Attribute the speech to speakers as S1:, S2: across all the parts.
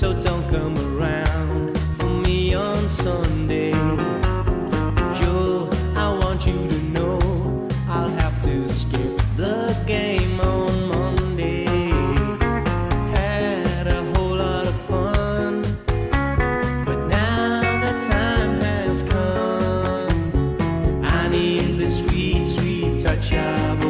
S1: So don't come around for me on Sunday. Joe, I want you to know I'll have to skip the game on Monday. Had a whole lot of fun But now the time has come. I need the sweet, sweet touch of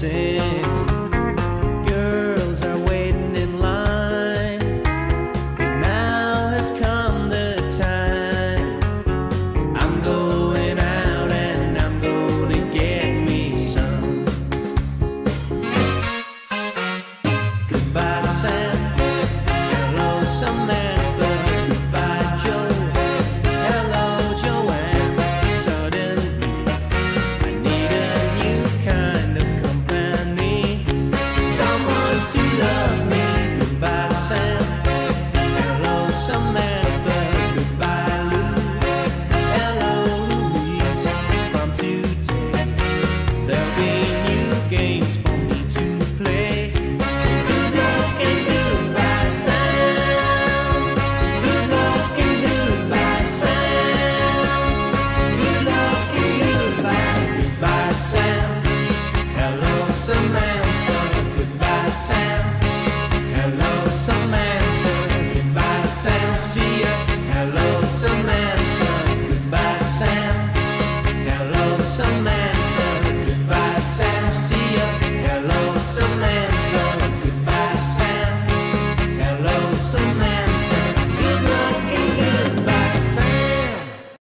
S1: missing.